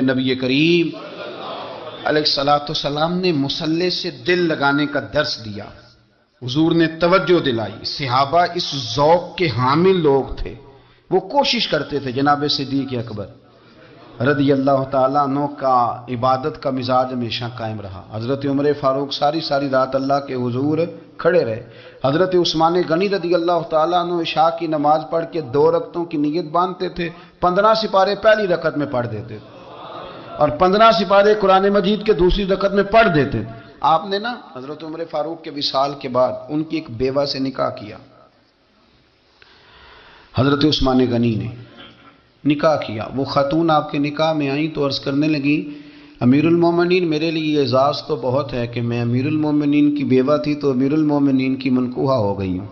نبی کریم علیہ السلاۃ والسلام نے مسلح سے دل لگانے کا درس دیا۔ حضور نے توجہ دلائی۔ صحابہ اس ذوق کے حامل لوگ تھے۔ وہ کوشش کرتے تھے، جناب صدیق اکبر رضی اللہ تعالیٰ عنہ کا عبادت کا مزاج ہمیشہ قائم رہا۔ حضرت عمر فاروق ساری ساری رات اللہ کے حضور کھڑے رہے۔ حضرت عثمان غنی رضی اللہ تعالیٰ عنہ عشاء کی نماز پڑھ کے دو رکتوں کی نیت باندھتے تھے، پندرہ سپارے پہلی رکت میں پڑھ دیتے تھے۔ اور پندرہ سپارے قرآن مجید کے دوسری رکت میں پڑھ دیتے۔ آپ نے نا حضرت عمر فاروق کے وصال کے بعد ان کی ایک بیوہ سے نکاح کیا۔ حضرت عثمان غنی نے نکاح کیا۔ وہ خاتون آپ کے نکاح میں آئیں تو عرض کرنے لگی، امیر المومنین میرے لیے اعزاز تو بہت ہے کہ میں امیر المومنین کی بیوہ تھی تو امیر المومنین کی منقوہ ہو گئی ہوں۔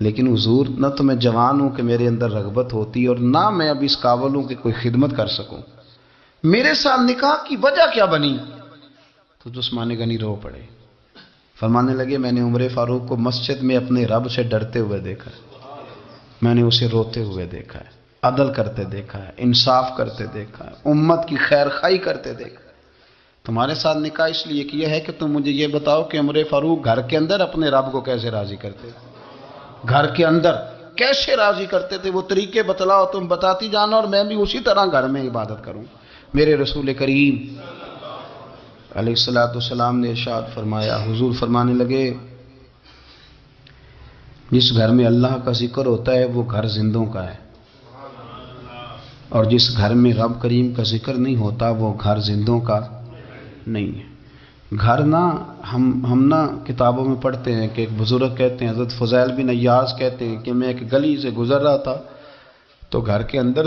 لیکن حضور، نہ تو میں جوان ہوں کہ میرے اندر رغبت ہوتی اور نہ میں اب اس قابل ہوں کہ کوئی خدمت کر سکوں۔ میرے ساتھ نکاح کی وجہ کیا بنی؟ تو عثمان غنی رو پڑے۔ فرمانے لگے، میں نے عمر فاروق کو مسجد میں اپنے رب سے ڈرتے ہوئے دیکھا میں نے اسے روتے ہوئے دیکھا ہے، عدل کرتے دیکھا ہے، انصاف کرتے دیکھا ہے، امت کی خیر خائی کرتے دیکھا ہے۔ تمہارے ساتھ نکاح اس لیے کیا ہے کہ تم مجھے یہ بتاؤ کہ عمر فاروق گھر کے اندر اپنے رب کو کیسے راضی کرتے گھر کے اندر کیسے راضی کرتے تھے؟ وہ طریقے بتلاؤ، تم بتاتی جانا اور میں بھی اسی طرح گھر میں عبادت کروں۔ میرے رسول کریم علیہ السلاۃ والسلام نے ارشاد فرمایا، حضور فرمانے لگے، جس گھر میں اللہ کا ذکر ہوتا ہے، وہ گھر زندوں کا ہے۔ اور جس گھر میں رب کریم کا ذکر نہیں ہوتا، وہ گھر زندوں کا نہیں ہے۔ گھر نہ، ہم ہم نہ کتابوں میں پڑھتے ہیں کہ ایک بزرگ کہتے ہیں، حضرت فضیل بن ایاز کہتے ہیں کہ میں ایک گلی سے گزر رہا تھا، تو گھر کے اندر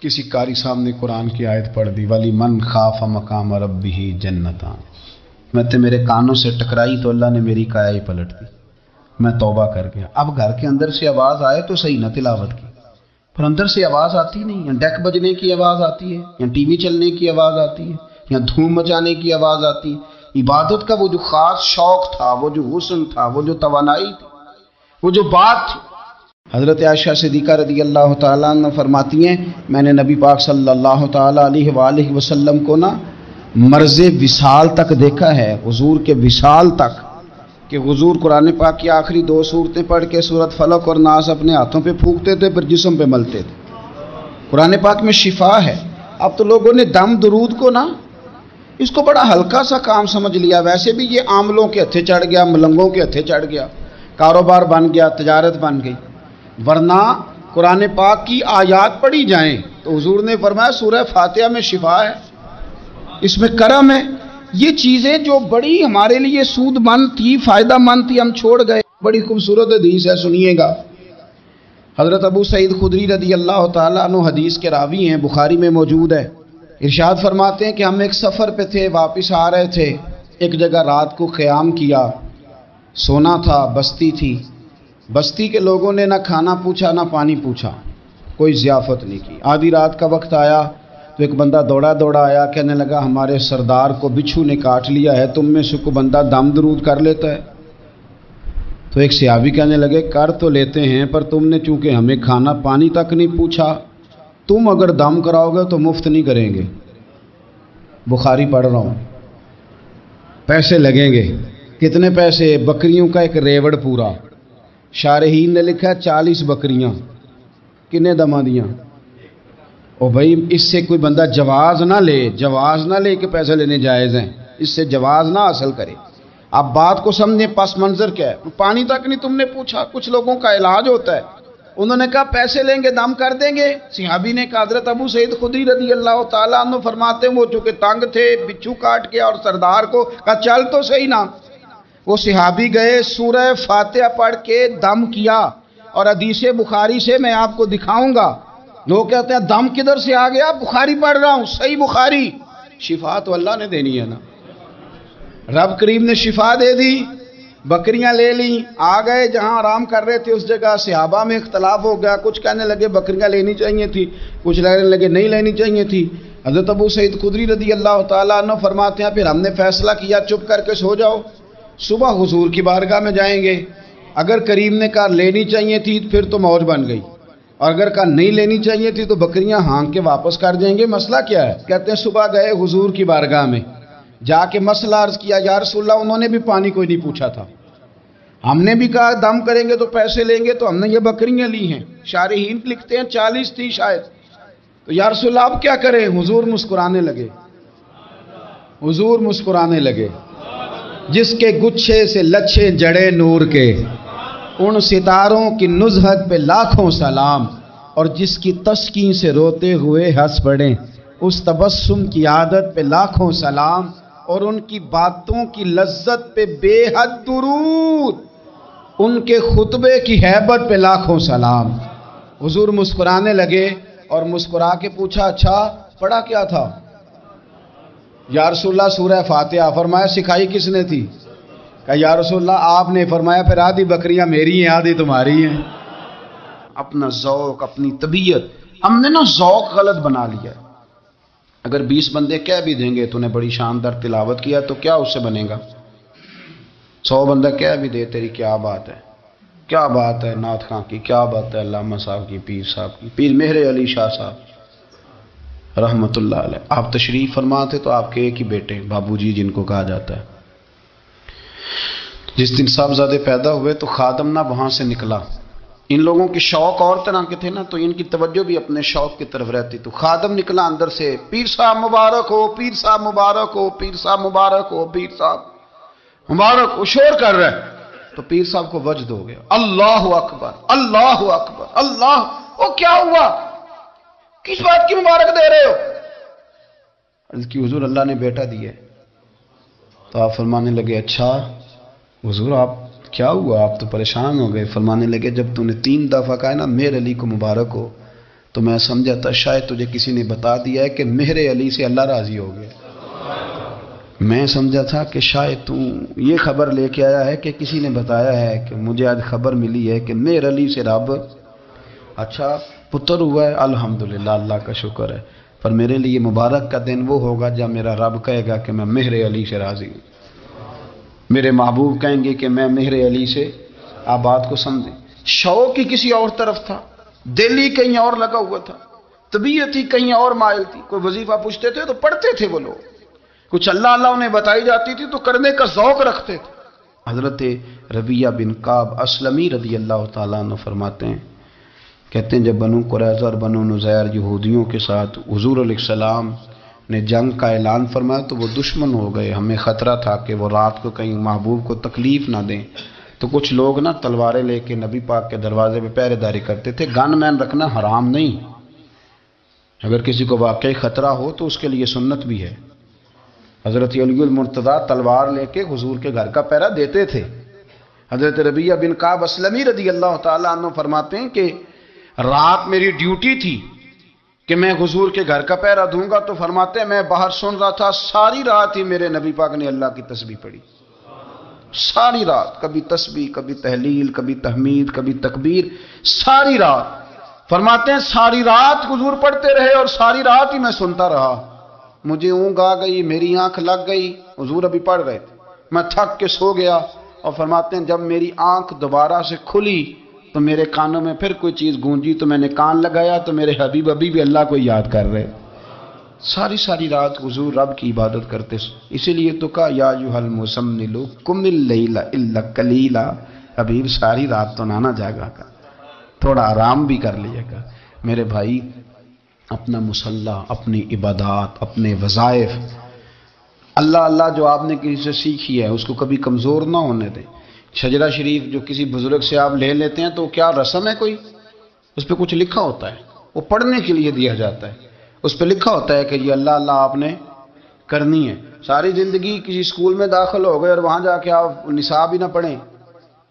کسی کاری سامنے قرآن کی آیت پڑھ دی والی من خاف مقام رب ہی جنتان۔ میں تے میرے کانوں سے ٹکرائی تو اللہ نے میری کایا ہی پلٹ دی۔ میں توبہ کر گیا۔ اب گھر کے اندر سے آواز آئے تو صحیح نہ تلاوت کی۔ پر اندر سے آواز آتی نہیں، یا ڈیک بجنے کی آواز آتی ہے، یا ٹی وی چلنے کی آواز آتی ہے، یا دھوم مچانے کی آواز آتی ہے۔ عبادت کا وہ جو خاص شوق تھا، وہ جو حسن تھا، وہ جو توانائی تھی، وہ جو بات تھی حضرت عائشہ صدیقہ رضی اللہ تعالیٰ عنہ فرماتی ہیں، میں نے نبی پاک صلی اللہ تعالیٰ علیہ وآلہ وسلم کو نا مرض وصال تک دیکھا ہے، حضور کے وصال تک، کہ حضور قرآن پاک کی آخری دو صورتیں پڑھ کے صورت فلق اور ناس اپنے ہاتھوں پہ پھونکتے تھے، پھر جسم پہ ملتے تھے۔ قرآن پاک میں شفا ہے۔ اب تو لوگوں نے دم درود کو نا اس کو بڑا ہلکا سا کام سمجھ لیا۔ ویسے بھی یہ عاملوں کے ہتھے چڑھ گیا، ملنگوں کے ہتھے چڑھ گیا، کاروبار بن گیا، تجارت بن گئی۔ ورنہ قرآن پاک کی آیات پڑھی جائیں تو حضور نے فرمایا سورہ فاتحہ میں شفا ہے۔ اس میں کرم ہے۔ یہ چیزیں جو بڑی ہمارے لیے سود مند تھی فائدہ مند تھی، ہم چھوڑ گئے۔ بڑی خوبصورت حدیث ہے، سنیے گا۔ حضرت ابو سعید خدری رضی اللہ تعالیٰ عنہ حدیث کے راوی ہیں، بخاری میں موجود ہے۔ ارشاد فرماتے ہیں کہ ہم ایک سفر پہ تھے، واپس آ رہے تھے۔ ایک جگہ رات کو قیام کیا۔ سونا تھا، بستی تھی۔ بستی کے لوگوں نے نہ کھانا پوچھا، نہ پانی پوچھا۔ کوئی ضیافت نہیں کی۔ آدھی رات کا وقت آیا تو ایک بندہ دوڑا دوڑا آیا، کہنے لگا، ہمارے سردار کو بچھو نے کاٹ لیا ہے، تم میں سے کو بندہ دم درود کر لیتا ہے۔ تو ایک سیابی کہنے لگے، کر تو لیتے ہیں، پر تم نے چونکہ ہمیں کھانا پانی تک نہیں پوچھا، تم اگر دم کراؤ گے تو مفت نہیں کریں گے۔ بخاری پڑھ رہا ہوں۔ پیسے لگیں گے۔ کتنے پیسے؟ بکریوں کا ایک ریوڑ پورا۔ شارحین نے لکھا چالیس بکریاں۔ کنے دما دیاں؟ او بھائی، اس سے کوئی بندہ جواز نہ لے، جواز نہ لے کہ پیسے لینے جائز ہیں۔ اس سے جواز نہ حاصل کرے۔ آپ بات کو سمجھیں پس منظر کیا ہے؟ پانی تک نہیں تم نے پوچھا، کچھ لوگوں کا علاج ہوتا ہے۔ انہوں نے کہا، پیسے لیں گے، دم کر دیں گے۔ صحابی نے کہا، حضرت ابو سعید خدی رضی اللہ تعالیٰ عنہ فرماتے ہیں، وہ چونکہ تنگ تھے، بچھو کاٹ کے اور سردار کو کہا، چل تو صحیح نا وہ صحابی گئے، سورہ فاتحہ پڑھ کے دم کیا اور حدیث بخاری سے میں آپ کو دکھاؤں گا۔ لوگ کہتے ہیں، دم کدھر سے آ گیا؟ بخاری پڑھ رہا ہوں، صحیح بخاری۔ شفا تو اللہ نے دینی ہے نا۔ رب کریم نے شفا دے دی، بکریاں لے لیں۔ آ گئے جہاں آرام کر رہے تھے، اس جگہ صحابہ میں اختلاف ہو گیا۔ کچھ کہنے لگے، بکریاں لینی چاہیے تھی۔ کچھ لگنے لگے، نہیں لینی چاہیے تھی۔ حضرت ابو سعید قدری رضی اللہ تعالیٰ عنہ فرماتے ہیں، پھر ہم نے فیصلہ کیا، چپ کر کے سو جاؤ۔ صبح حضور کی بارگاہ میں جائیں گے۔ اگر کریم نے کہا لینی چاہیے تھی، پھر تو موج بن گئی۔ اور اگر کہا نہیں لینی چاہیے تھی، تو بکریاں ہانگ کے واپس کر دیں گے۔ مسئلہ کیا ہے؟ کہتے ہیں صبح گئے حضور کی بارگاہ میں۔ جا کے مسئلہ عرض کیا، یا رسول اللہ، انہوں نے بھی پانی کوئی نہیں پوچھا تھا۔ ہم نے بھی کہا، دم کریں گے تو پیسے لیں گے، تو ہم نے یہ بکریاں لی ہیں۔ شارحین لکھتے ہیں چالیس تھی شاید۔ تو یا رسول اللہ، اب کیا کریں؟ حضور مسکرانے لگے۔ حضور مسکرانے لگے۔ جس کے گچھے سے لچھے جڑے نور کے۔ ان ستاروں کی نزہت پہ لاکھوں سلام۔ اور جس کی تسکین سے روتے ہوئے ہنس پڑے اس تبسم کی عادت پہ لاکھوں سلام۔ اور ان کی باتوں کی لذت پہ بے حد درود۔ ان کے خطبے کی حیبت پہ لاکھوں سلام۔ حضور مسکرانے لگے اور مسکرا کے پوچھا اچھا پڑھا کیا تھا؟ یا رسول اللہ سورہ فاتحہ، فرمایا سکھائی کس نے تھی؟ کہ یا رسول اللہ، آپ نے فرمایا پھر آدھی بکریاں میری ہیں، آدھی تمہاری ہیں۔ اپنا ذوق، اپنی طبیعت، ہم نے نا ذوق غلط بنا لیا۔ اگر بیس بندے کہہ بھی دیں گے، تو نے بڑی شاندار تلاوت کیا، تو کیا اس سے بنے گا؟ سو بندہ کہہ بھی دے، تیری کیا بات ہے؟ کیا بات ہے نعت خان کی؟ کیا بات ہے علامہ صاحب کی، پیر صاحب کی؟ پیر مہر علی شاہ صاحب۔ رحمت اللہ علیہ۔ آپ تشریف فرما تھے تو آپ کے ایک ہی بیٹے بابو جی جن کو کہا جاتا ہے۔ جس دن صاحبزادے پیدا ہوئے تو خادم نہ وہاں سے نکلا۔ ان لوگوں کے شوق اور طرح کے تھے نا، تو ان کی توجہ بھی اپنے شوق کی طرف رہتی۔ تو خادم نکلا اندر سے، پیر صاحب مبارک ہو، پیر صاحب مبارک ہو، پیر صاحب مبارک ہو، پیر صاحب مبارک ہو، شور کر رہے تو پیر صاحب کو وجد ہو گیا۔ اللہ اکبر اللہ اکبر، اللہ، وہ کیا ہوا؟ کس بات کی مبارک دے رہے ہو؟ کی حضور اللہ نے بیٹا دیا تو آپ فرمانے لگے اچھا حضور آپ کیا ہوا؟ آپ تو پریشان ہو گئے۔ فرمانے لگے، جب تو نے تین دفعہ کہا نا مہر علی کو مبارک ہو، تو میں سمجھا تھا، شاید تجھے کسی نے بتا دیا ہے کہ مہر علی سے اللہ راضی ہو گیا۔ میں سمجھا تھا کہ شاید تو یہ خبر لے کے آیا ہے کہ کسی نے بتایا ہے کہ مجھے آج خبر ملی ہے کہ مہر علی سے رب۔ اچھا پتر ہوا ہے الحمدللہ، اللہ کا شکر ہے۔ پر میرے لیے مبارک کا دن وہ ہوگا جب میرا رب کہے گا کہ میں مہر علی سے راضی ہوں۔ میرے محبوب کہیں گے کہ میں مہر علی سے آپ بات کو سمجھیں شوق ہی کسی اور طرف تھا، دل ہی کہیں اور لگا ہوا تھا۔ طبیعت ہی کہیں اور مائل تھی۔ کوئی وظیفہ پوچھتے تھے تو پڑھتے تھے وہ لوگ۔ کچھ اللہ اللہ انہیں بتائی جاتی تھی تو کرنے کا ذوق رکھتے تھے۔ حضرت ربیہ بن کاب اسلمی رضی اللہ تعالیٰ عنہ فرماتے ہیں کہتے ہیں جب بنو قریضہ اور بنو نزیر یہودیوں کے ساتھ حضور علیہ السلام نے جنگ کا اعلان فرمایا تو وہ دشمن ہو گئے۔ ہمیں خطرہ تھا کہ وہ رات کو کہیں محبوب کو تکلیف نہ دیں۔ تو کچھ لوگ نا تلواریں لے کے نبی پاک کے دروازے پہ پہرے داری کرتے تھے۔ گن مین رکھنا حرام نہیں۔ اگر کسی کو واقعی خطرہ ہو تو اس کے لیے سنت بھی ہے۔ حضرت علی المرتضیٰ تلوار لے کے حضور کے گھر کا پیرا دیتے تھے۔ حضرت ربیہ بن کعب اسلمی رضی اللہ تعالیٰ عنہ فرماتے ہیں کہ رات میری ڈیوٹی تھی کہ میں حضور کے گھر کا پیرا دوں گا تو فرماتے میں باہر سن رہا تھا، ساری رات ہی میرے نبی پاک نے اللہ کی تسبیح پڑھی۔ ساری رات، کبھی تسبیح، کبھی تحلیل، کبھی تحمید، کبھی تکبیر، ساری رات۔ فرماتے ہیں، ساری رات حضور پڑھتے رہے اور ساری رات ہی میں سنتا رہا۔ مجھے اونگ آ گئی، میری آنکھ لگ گئی، حضور ابھی پڑھ رہے۔ تھے میں تھک کے سو گیا اور فرماتے ہیں، جب میری آنکھ دوبارہ سے کھلی تو میرے کانوں میں پھر کوئی چیز گونجی تو میں نے کان لگایا تو میرے حبیب ابھی بھی اللہ کو یاد کر رہے ساری ساری رات حضور رب کی عبادت کرتے اسی لیے تو کہا، یا یو حل موسم نلو کم اللہ کلیلا حبیب، ساری رات تو نانا جاگا کا تھوڑا آرام بھی کر لیے گا میرے بھائی، اپنا مسلح، اپنی عبادات، اپنے وظائف، اللہ اللہ جو آپ نے کسی سے سیکھی ہے، اس کو کبھی کمزور نہ ہونے دیں۔ شجرہ شریف جو کسی بزرگ سے آپ لے لیتے ہیں تو کیا رسم ہے کوئی؟ اس پہ کچھ لکھا ہوتا ہے۔ وہ پڑھنے کے لیے دیا جاتا ہے۔ اس پہ لکھا ہوتا ہے کہ یہ اللہ اللہ آپ نے کرنی ہے۔ ساری زندگی کسی اسکول میں داخل ہو گئے اور وہاں جا کے آپ نصاب ہی نہ پڑھیں،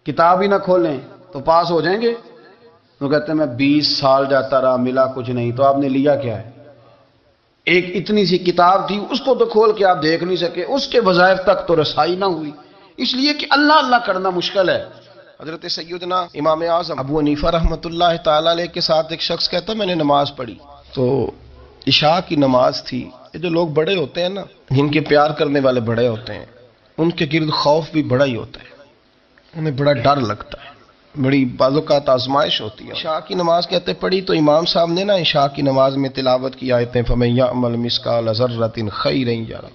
کتاب ہی نہ کھولیں، تو پاس ہو جائیں گے؟ تو کہتے ہیں، میں بیس سال جاتا رہا، ملا کچھ نہیں، تو آپ نے لیا کیا ہے؟ ایک اتنی سی کتاب تھی، اس کو تو کھول کے آپ دیکھ نہیں سکے۔ اس کے وظائف تک تو رسائی نہ ہوئی۔ اس لیے کہ اللہ اللہ کرنا مشکل ہے۔ حضرت سیدنا امام اعظم ابو عنیفہ رحمۃ اللہ تعالی علیہ کے ساتھ ایک شخص کہتا میں نے نماز پڑھی۔ تو عشاء کی نماز تھی۔ یہ جو لوگ بڑے ہوتے ہیں نا، جن کے پیار کرنے والے بڑے ہوتے ہیں، ان کے گرد خوف بھی بڑا ہی ہوتا ہے۔ انہیں بڑا ڈر لگتا ہے۔ بڑی بعض اوقات آزمائش ہوتی ہے۔ عشاء کی نماز کہتے پڑھی تو امام صاحب نے نا عشاء کی نماز میں تلاوت کی آیتیں، فمن یعمل مسکال ذرۃ خیر یرا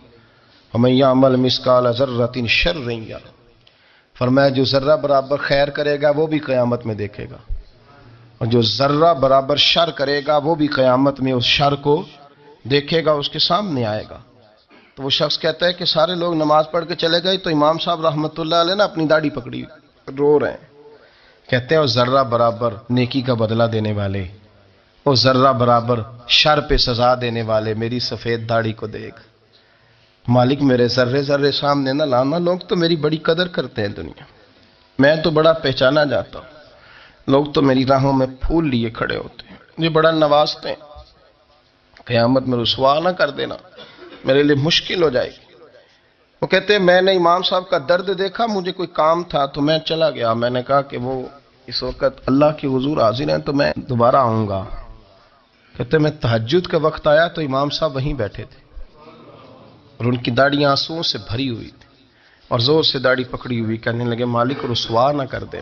فمن یعمل مسکال ذرۃ شر یرا فرمایا، جو ذرہ برابر خیر کرے گا، وہ بھی قیامت میں دیکھے گا۔ اور جو ذرہ برابر شر کرے گا، وہ بھی قیامت میں اس شر کو دیکھے گا، اس کے سامنے آئے گا۔ تو وہ شخص کہتا ہے کہ سارے لوگ نماز پڑھ کے چلے گئے، تو امام صاحب رحمۃ اللہ علیہ نا اپنی داڑھی پکڑی، رو رہے ہیں۔ کہتے ہیں وہ ذرہ برابر نیکی کا بدلہ دینے والے وہ ذرہ برابر شر پہ سزا دینے والے، میری سفید داڑھی کو دیکھ۔ مالک میرے ذرے ذرے سامنے نہ لانا لوگ تو میری بڑی قدر کرتے ہیں دنیا۔ میں تو بڑا پہچانا جاتا ہوں۔ لوگ تو میری راہوں میں پھول لیے کھڑے ہوتے ہیں۔ یہ بڑا نوازتے ہیں۔ قیامت میں رسوا نہ کر دینا۔ میرے لیے مشکل ہو جائے گی۔ وہ کہتے ہیں، میں نے امام صاحب کا درد دیکھا، مجھے کوئی کام تھا تو میں چلا گیا۔ میں نے کہا کہ وہ اس وقت اللہ کی حضور حاضر ہیں تو میں دوبارہ آؤں گا۔ کہتے میں تحجد کا وقت آیا تو امام صاحب وہیں بیٹھے تھے۔ اور ان کی داڑھی آنسو سے بھری ہوئی تھی اور زور سے داڑھی پکڑی ہوئی، کہنے لگے، مالک، رسوا نہ کر دیں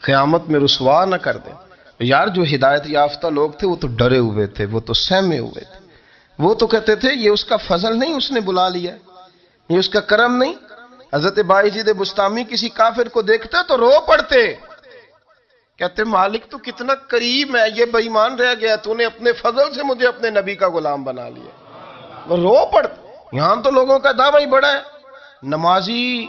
قیامت میں رسوا نہ کر دیں یار، جو ہدایت یافتہ لوگ تھے، وہ تو ڈرے ہوئے تھے، وہ تو سہمے ہوئے تھے۔ وہ تو کہتے تھے، یہ اس کا فضل نہیں، اس نے بلا لیا۔ یہ اس کا کرم نہیں۔ حضرت بائی جید بستامی کسی کافر کو دیکھتے تو رو پڑتے۔ کہتے، مالک تو کتنا قریب ہے، یہ بےمان رہ گیا، تو نے اپنے فضل سے مجھے اپنے نبی کا غلام بنا لیا۔ وہ رو پڑتے۔ یہاں تو لوگوں کا دعوی ہی بڑا ہے۔ نمازی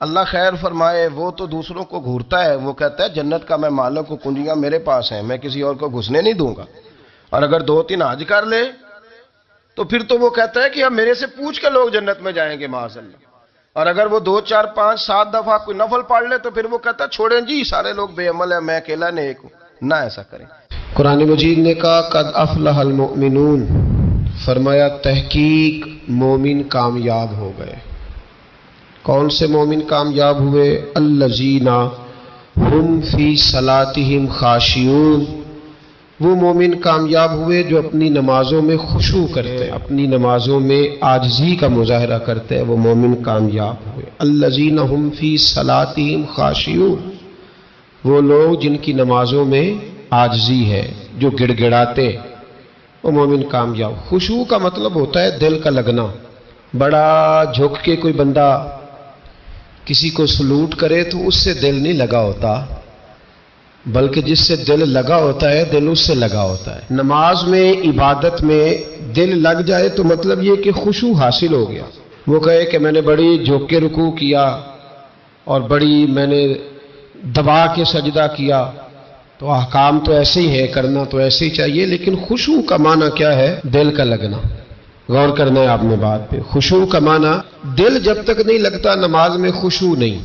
اللہ خیر فرمائے، وہ تو دوسروں کو گھورتا ہے، وہ کہتا ہے، جنت کا میں مالک کو کنجیاں میرے پاس ہیں، میں کسی اور کو گھسنے نہیں دوں گا۔ اور اگر دو تین حج کر لے، تو پھر تو وہ کہتا ہے کہ اب میرے سے پوچھ کے لوگ جنت میں جائیں گے اللہ۔ اور اگر وہ دو، چار، پانچ، سات دفعہ کوئی نفل پڑھ لے، تو پھر وہ کہتا ہے، چھوڑیں جی سارے لوگ بے عمل ہے میں اکیلا نے ایک ہوں۔ نہ ایسا کریں۔ قرآن مجید نے کہا، قد افلح المؤمنون۔ فرمایا، تحقیق مومن کامیاب ہو گئے۔ کون سے مومن کامیاب ہوئے؟ الزینہ ہم فی صلاتہم خاشیون وہ مومن کامیاب ہوئے جو اپنی نمازوں میں خوشو کرتے ہیں اپنی نمازوں میں آجزی کا مظاہرہ کرتے ہیں وہ مومن کامیاب ہوئے۔ الزین فی سلاطیم خاشیون وہ لوگ جن کی نمازوں میں آجزی ہے، جو گڑ گڑاتے وہ مومن کامیاب۔ خوشو کا مطلب ہوتا ہے دل کا لگنا۔ بڑا جھک کے کوئی بندہ کسی کو سلوٹ کرے تو اس سے دل نہیں لگا ہوتا، بلکہ جس سے دل لگا ہوتا ہے، دل اس سے لگا ہوتا ہے۔ نماز میں، عبادت میں دل لگ جائے تو مطلب یہ کہ خوشو حاصل ہو گیا۔ وہ کہے کہ میں نے بڑی جھوک کے رکو کیا اور بڑی میں نے دبا کے سجدہ کیا۔ تو احکام تو ایسے ہی ہے کرنا تو ایسے ہی چاہیے، لیکن خوشو کا معنی کیا ہے؟ دل کا لگنا۔ غور کرنا ہے آپ نے بات پہ۔ خوشو کا معنی، دل جب تک نہیں لگتا نماز میں خوشو نہیں۔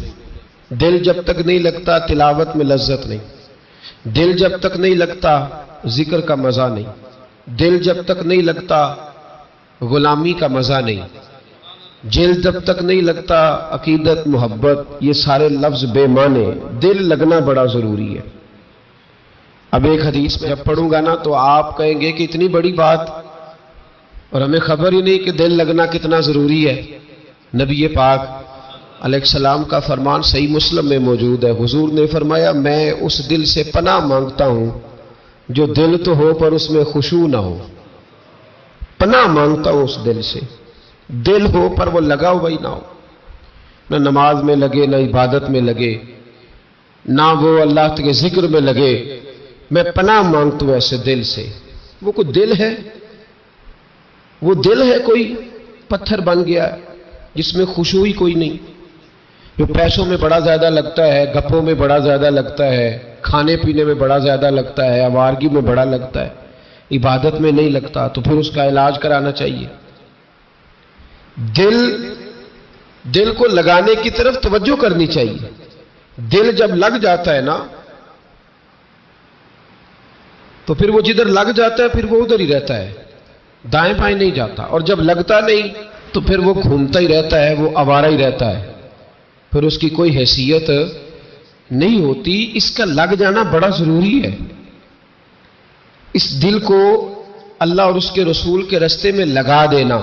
دل جب تک نہیں لگتا تلاوت میں لذت نہیں۔ دل جب تک نہیں لگتا ذکر کا مزہ نہیں۔ دل جب تک نہیں لگتا غلامی کا مزہ نہیں۔ جل جب تک نہیں لگتا عقیدت، محبت، یہ سارے لفظ بے معنی دل لگنا بڑا ضروری ہے۔ اب ایک حدیث میں جب پڑھوں گا نا تو آپ کہیں گے کہ اتنی بڑی بات اور ہمیں خبر ہی نہیں کہ دل لگنا کتنا ضروری ہے۔ نبی پاک علیہ السلام کا فرمان صحیح مسلم میں موجود ہے۔ حضور نے فرمایا، میں اس دل سے پناہ مانگتا ہوں جو دل تو ہو پر اس میں خوشبو نہ ہو۔ پناہ مانگتا ہوں اس دل سے۔ دل ہو پر وہ لگا ہوا ہی نہ ہو۔ نہ نماز میں لگے، نہ عبادت میں لگے، نہ وہ اللہ کے ذکر میں لگے۔ میں پناہ مانگتا ہوں ایسے دل سے۔ وہ کوئی دل ہے؟ وہ دل ہے کوئی پتھر بن گیا جس میں خوشبو کوئی نہیں۔ جو پیسوں میں بڑا زیادہ لگتا ہے، گپوں میں بڑا زیادہ لگتا ہے، کھانے پینے میں بڑا زیادہ لگتا ہے، آوارگی میں بڑا لگتا ہے، عبادت میں نہیں لگتا، تو پھر اس کا علاج کرانا چاہیے۔ دل دل کو لگانے کی طرف توجہ کرنی چاہیے۔ دل جب لگ جاتا ہے نا تو پھر وہ جدھر لگ جاتا ہے، پھر وہ ادھر ہی رہتا ہے۔ دائیں بائیں نہیں جاتا۔ اور جب لگتا نہیں، تو پھر وہ گھومتا ہی رہتا ہے، وہ آوارہ ہی رہتا ہے۔ پھر اس کی کوئی حیثیت نہیں ہوتی۔ اس کا لگ جانا بڑا ضروری ہے۔ اس دل کو اللہ اور اس کے رسول کے رستے میں لگا دینا،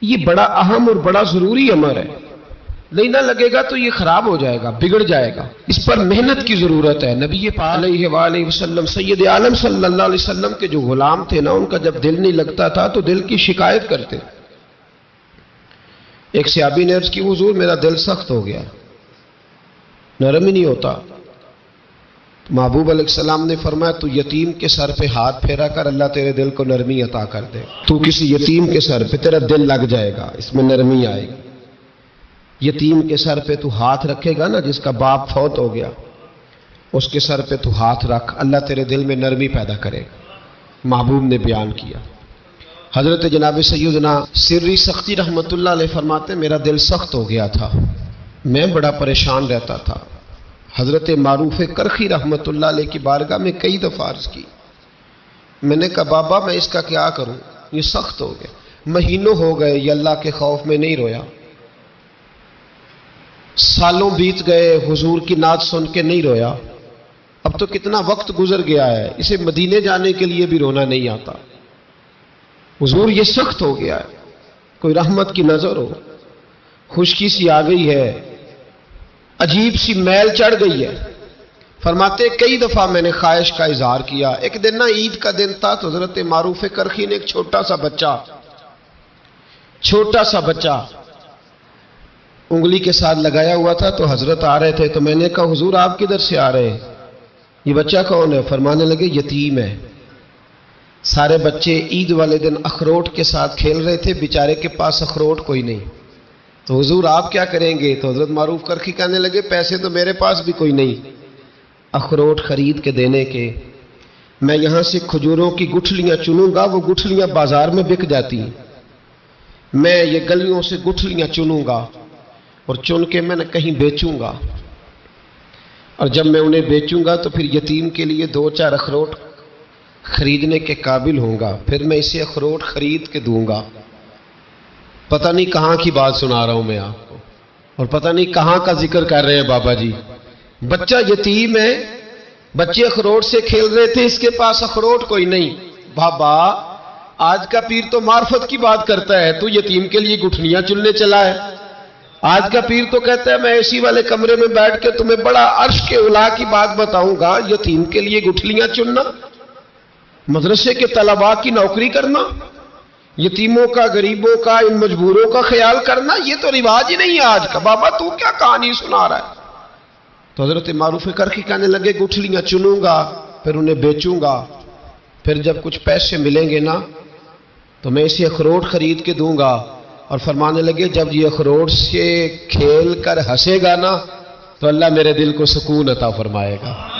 یہ بڑا اہم اور بڑا ضروری امر ہے۔ نہیں نہ لگے گا تو یہ خراب ہو جائے گا، بگڑ جائے گا۔ اس پر محنت کی ضرورت ہے۔ نبی پاک علیہ وآلہ وسلم، سید عالم صلی اللہ علیہ وسلم کے جو غلام تھے نا، ان کا جب دل نہیں لگتا تھا تو دل کی شکایت کرتے۔ ایک سیابی نے عرض کی، حضور، میرا دل سخت ہو گیا۔ نرم ہی نہیں ہوتا۔ محبوب علیہ السلام نے فرمایا، تو یتیم کے سر پہ ہاتھ پھیرا کر، اللہ تیرے دل کو نرمی عطا کر دے۔ تو کسی یتیم کے سر پہ تیرا دل لگ جائے گا، اس میں نرمی آئے گی۔ یتیم کے سر پہ تو ہاتھ رکھے گا نا جس کا باپ فوت ہو گیا، اس کے سر پہ تو ہاتھ رکھ، اللہ تیرے دل میں نرمی پیدا کرے گا۔ محبوب نے بیان کیا۔ حضرت جناب سیدنا سری سختی رحمت اللہ علیہ فرماتے، میرا دل سخت ہو گیا تھا۔ میں بڑا پریشان رہتا تھا۔ حضرت معروف کرخی رحمت اللہ علیہ کی بارگاہ میں کئی دفعہ عرض کی۔ میں نے کہا، بابا میں اس کا کیا کروں؟ یہ سخت ہو گیا۔ مہینوں ہو گئے، یہ اللہ کے خوف میں نہیں رویا۔ سالوں بیت گئے، حضور کی نعت سن کے نہیں رویا۔ اب تو کتنا وقت گزر گیا ہے، اسے مدینے جانے کے لیے بھی رونا نہیں آتا۔ حضور یہ سخت ہو گیا ہے۔ کوئی رحمت کی نظر ہو۔ خشکی سی آ گئی ہے۔ عجیب سی میل چڑھ گئی ہے۔ فرماتے، کئی دفعہ میں نے خواہش کا اظہار کیا۔ ایک دن نا عید کا دن تھا تو حضرت معروف کرخی نے ایک چھوٹا سا بچہ، چھوٹا سا بچہ انگلی کے ساتھ لگایا ہوا تھا تو حضرت آ رہے تھے تو میں نے کہا، حضور آپ کدھر سے آ رہے ہیں؟ یہ بچہ کون ہے؟ فرمانے لگے، یتیم ہے۔ سارے بچے عید والے دن اخروٹ کے ساتھ کھیل رہے تھے، بیچارے کے پاس اخروٹ کوئی نہیں۔ تو حضور آپ کیا کریں گے؟ تو حضرت معروف کرخی کہنے لگے، پیسے تو میرے پاس بھی کوئی نہیں۔ اخروٹ خرید کے دینے کے، میں یہاں سے کھجوروں کی گٹھلیاں چنوں گا، وہ گٹھلیاں بازار میں بک جاتی۔ ہیں میں یہ گلیوں سے گٹھلیاں چنوں گا۔ اور چن کے میں نے کہیں بیچوں گا، اور جب میں انہیں بیچوں گا تو پھر یتیم کے لیے دو چار اخروٹ خریدنے کے قابل ہوں گا، پھر میں اسے اخروٹ خرید کے دوں گا۔ پتہ نہیں کہاں کی بات سنا رہا ہوں میں آپ کو، اور پتہ نہیں کہاں کا ذکر کر رہے ہیں بابا جی۔ بچہ یتیم ہے، بچے اخروٹ سے کھیل رہے تھے، اس کے پاس اخروٹ کوئی نہیں۔ بابا، آج کا پیر تو معرفت کی بات کرتا ہے، تو یتیم کے لیے گٹھنیاں چلنے چلا ہے۔ آج کا پیر تو کہتا ہے، میں اسی والے کمرے میں بیٹھ کے تمہیں بڑا عرش کے الا کی بات بتاؤں گا، یتیم کے لیے گٹھلیاں چننا، مدرسے کے طلباء کی نوکری کرنا، یتیموں کا، غریبوں کا، ان مجبوروں کا خیال کرنا، یہ تو رواج ہی نہیں ہے آج کا۔ بابا، تو کیا کہانی سنا رہا ہے؟ تو حضرت معروف کر کے کہنے لگے، گٹھلیاں چنوں گا، پھر انہیں بیچوں گا، پھر جب کچھ پیسے ملیں گے نا، تو میں اسے اخروٹ خرید کے دوں گا۔ اور فرمانے لگے، جب یہ اخروٹ سے کھیل کر ہنسے گا نا، تو اللہ میرے دل کو سکون عطا فرمائے گا۔